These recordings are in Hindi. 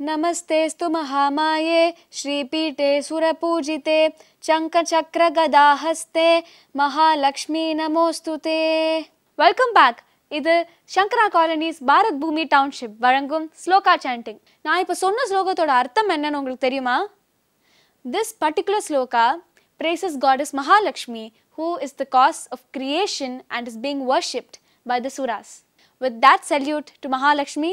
नमस्तेऽस्तु महामाये श्रीपीठे सुरपूजिते சங்கச்சக்கரகதாஹஸ்தே மகாலட்சுமி நமோஸ்து தே வெல்கம் பேக் இது சங்கரா காலனிஸ் பாரத் பூமி டவுன்ஷிப் வழங்கும் ஸ்லோகா சாண்டிங் நான் இப்போ சொன்ன ஸ்லோகத்தோட அர்த்தம் என்னன்னு உங்களுக்கு தெரியுமா this particular shloka praises goddess Mahalakshmi, who is the cause of creation and is being worshipped by the Suras. With that salute to Mahalakshmi,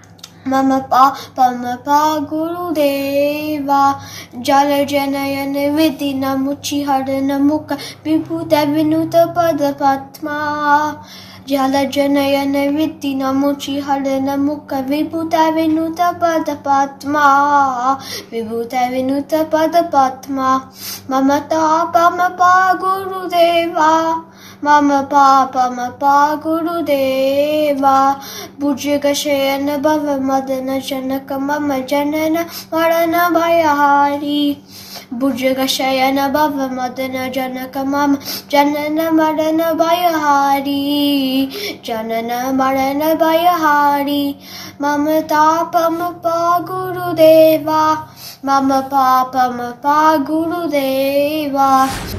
मम पापम पा, गुरुदेवा। जल जनयन विधि न मुचि हरन मुख, विभूत विनुत पद पद्मा। जल जनयन विधि न मुचि हरन मुख, विभूत विनुत पद पद्मा। विभूत विनुत पद पद्मा। मम तापम पा, गुरुदेवा। मम पापम पा गुरुदेवा। भुजगशयन भव मदन जनक मम जनन मरण भयहारी भुजगशयन भव मदन जनक मम जनन मरण भयहारी जनन मरण भयहारी मम तापम पा गुरुदेवा। मम पापम पा गुरुदेवा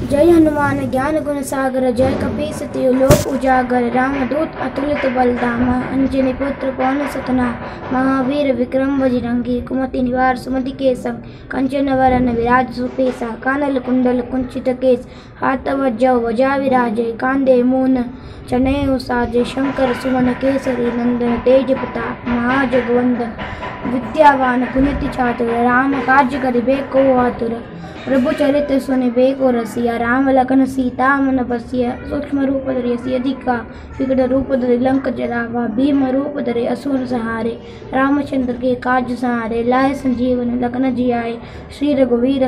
जय हनुमान, ज्ञान गुण सागर, जय कपीस लोक उजागर, राम दूत, अतुलित बलधाम, अंजनी पुत्र, पवन सतना, महावीर विक्रम, बजरंगी, कुमति निवार, सुमति के कंचन वरन, विराज सुपेसा कानल कुंडल, कुंचित केस हाथ वज्जव वजा विराजय कांदे मून चनय साजे शंकर, सुमन केसरी, नंदन, तेज प्रताप, महाजगवंदन। ವಿದ್ಯಾವಾನ ಪುನತಿ ಚಾತುರ ರಾಮ ಕಾಜು ಬೇಕೋ ಆತುರ. सुनिबे को रसिया, राम लखन, सीता, मन बसिया, सूक्ष्म रूप धरे सिय अधिका विकट रूप धरे, लंक जरावा भीम रूप धरे, असुर सहारे, रामचंद्र के काज सहारे, लाए संजीवन लखन जियाए, श्री रघुवीर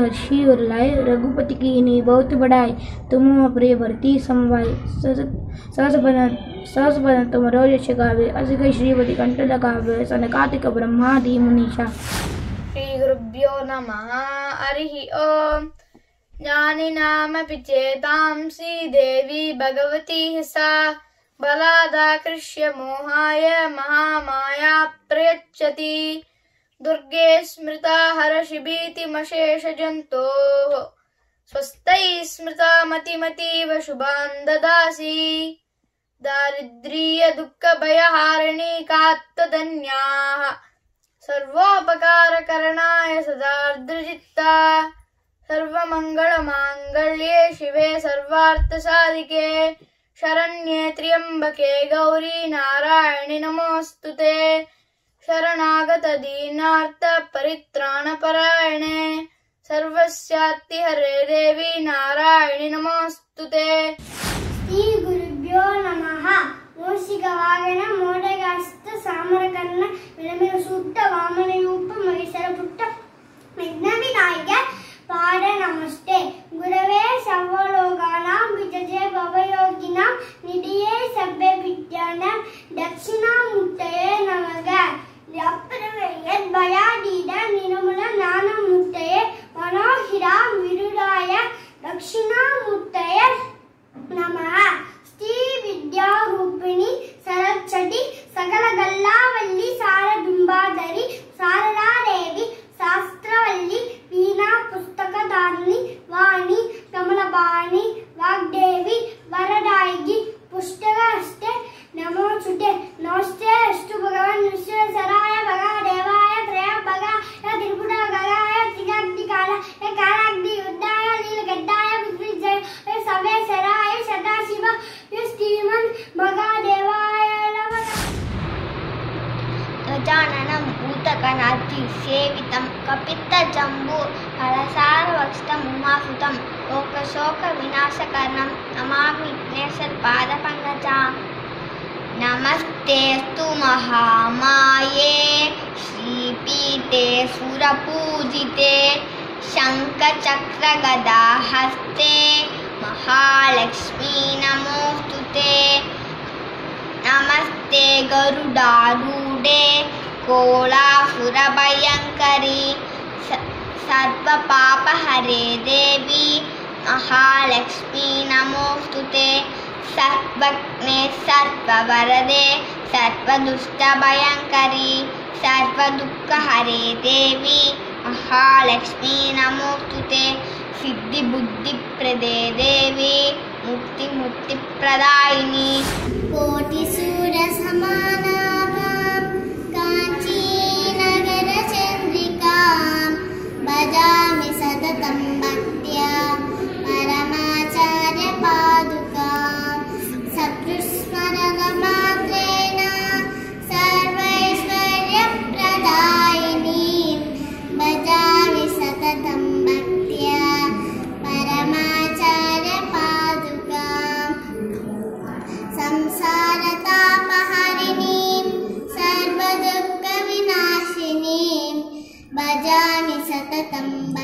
और लाए रघुपति की बहुत बढ़ाए तुम प्रिय भरती समवाय सहस बदन सहस बदन तुम रोज गावे असिक श्रीवति कंठ लगावे, सनकातिक ब्रह्मादि मुनीषा श्रीगुरुभ्यो नमः। हरिः ॐ ज्ञानिनामपि चेतांसि देवी भगवती सा। बलादाकृष्य मोहाय महामाया प्रयच्छति। दुर्गे स्मृता हर हरशिभीतिमशेषजन्तोः स्वस्तैः स्मृता मतिमतीव शुभान् ददासि। दारिद्र्यदुःखभयहारिणी कात्तदन्याः सर्वोपकारकरणाय सदार्द्रजित्ता सर्वमङ्गलमाङ्गल्ये शिवे सर्वार्थसाधिके शरण्ये त्र्यम्बके गौरी नारायणि नमोऽस्तु ते शरणागतदीनार्तपरित्राणपरायणे सर्वस्यात्तिहरे देवी नारायणि नमोस्तुते ते श्रीगुरुभ्यो नमः ಮೂಷಿಕ ವಾಗನ ಮೋಡಗಾಸ್ತ ಸಾಮರಕರ್ಣ ವಿಳಮಿನ ಸೂಕ್ತ ವಾಮನಯೂಪ ಮಹಿಷರ ಪುಟ್ಟ ವಿಘ್ನ ವಿನಾಯಕ ಪಾದ ನಮಸ್ತೆ भूतगणाति सेवितं कपित्तजम्बू फलसारवक्षितम् उमासुतं लोकशोकविनाशकरणं नमामि विघ्नेश्वरपादपङ्कजाम् नमस्तेऽस्तु महामाये, श्रीपीठे सुरपूजिते, शङ्खचक्रगदाहस्ते, महालक्ष्मी नमोऽस्तु नमस्ते गरुडारूढे కోళాసురభయంకరి సర్వపాపహరే దేవి మహాలక్ష్మీ. నమోస్తుతే సర్వజ్ఞే సర్వవరదే. సర్వదుష్టభయంకరి. సర్వదుఃఖహరే దేవి మహాలక్ష్మీ. నమోస్తు సిద్ధిబుద్ధిప్రదే దేవి ముక్తి ముక్తి ప్రదాయిని కోటి సూర్య సమానా want भजामि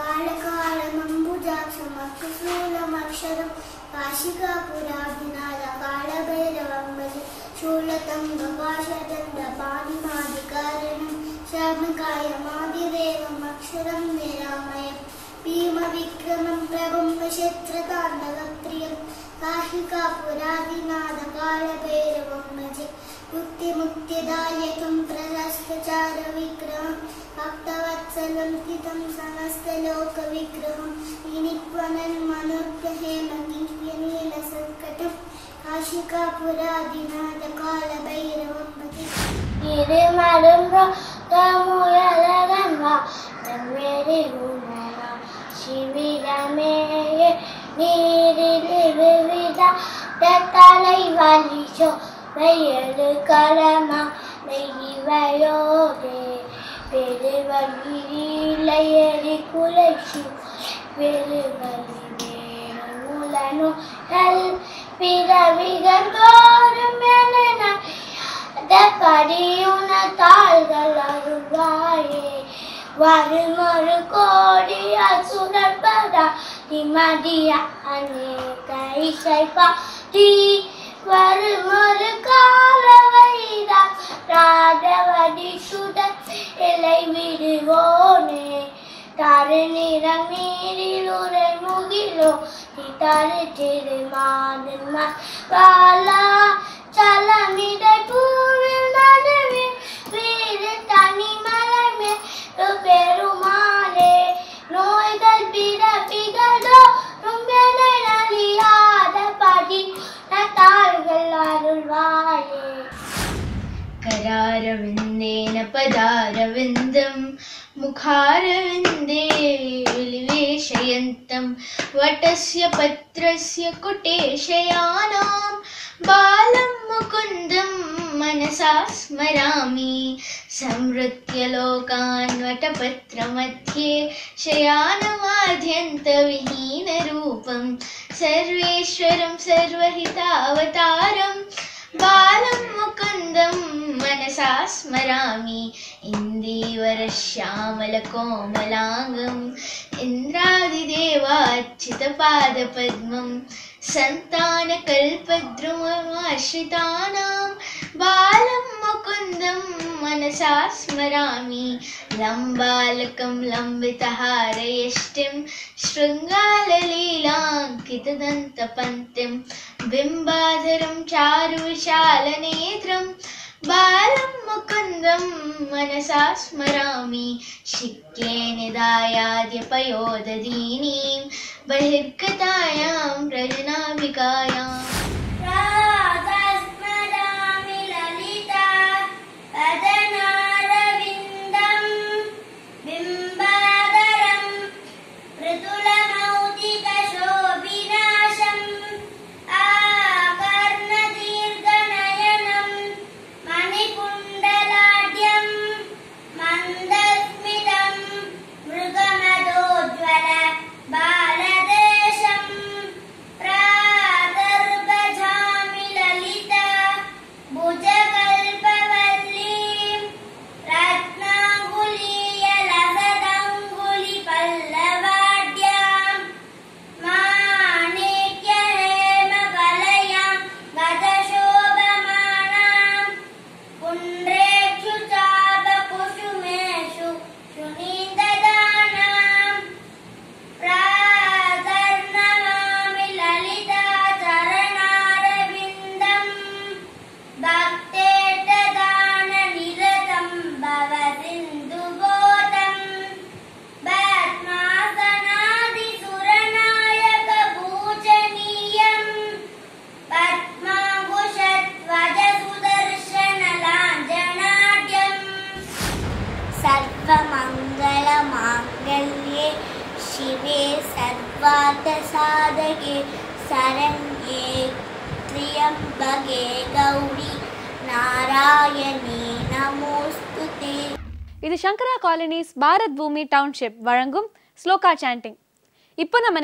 കാളകാളമംബുജാക്ഷമക്ഷൂലമക്ഷരം കാശികാപുരാഭിനാഥ കാളഭൈരവംബലി ശൂലതംബകാശദണ്ഡ പാണിമാതികാരണം ശാമകായമാതിദേവം അക്ഷരം നിരാമയം ഭീമവിക്രമം പ്രഭംശത്രതാണ്ഡവപ്രിയം കാഹികാപുരാധിനാഥ കാളഭൈരവംബജി मुक्तिमुक्तिदायकं प्रशस्तचारविग्रहं भक्तवत्सलं स्थितं समस्तलोकविग्रहं विनिक्वनन्मनोग्रहेमनीयनीलसङ्कटं काशिकापुरादिनाथकालभैरवं भजे இருமரும் முயலகன்வா தன்மேரி உணரா சிவிரமேய நீரில் விவித தலை வலிச்சோ வயலு களமா நெய்வையோரே பெருவழியிலையறி குலைச்சு பெருவழி வேணுலனு நல் பிறவிகள் தோறும் என தாள்கள் அருள்வாயே. வருமறு கோடி அசுரப்பதா நிம்மதிய அநேக இசைப்பா தீ வரும் ஒரு கால வைதான் ராதவடி சுடர் இலை விடுவோனே தரு நிறம் நீரில் உரை முகிலோ. தரு திருமாதன் வாலா சலமிட करारविन्देन पदारविन्दं मुखारविन्दे विलिवेशयन्तं वटस्य पत्रस्य कुटेशयानां बालं मुकुन्दं मनसा स्मरामि संवृत्य लोकान् वटपत्रमध्ये शयानमाद्यन्तविहीनरूपं सर्वेश्वरं सर्वहितावतारं बालं मुकुन्दं मनसा स्मरामि इन्दीवरश्यामलकोमलाङ्गम् इन्द्रादिदेवाच्युतपादपद्मं सन्तानकल्पद्रुममाश्रितानां बालं मुकुन्दं मनसा स्मरामि लम्बालकं लम्बितहारयष्टिं शृङ्गाललीलाङ्कितदन्तपन्तिं बिम्बाधरं चारुविशालनेत्रं बालं मुकुन्दं मनसा स्मरामि शिक्ये निदायाद्यपयोदधीनीं बहिर्गतायां रजनाभिकायाम् त्र्यम्बके गौरी नारायणे नमोऽस्तु ते இது சங்கரா காலனிஸ் பாரத் பூமி டவுன்ஷிப் வழங்கும் ஸ்லோகா சாண்டிங் இப்போ நம்ம